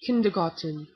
kindergarten.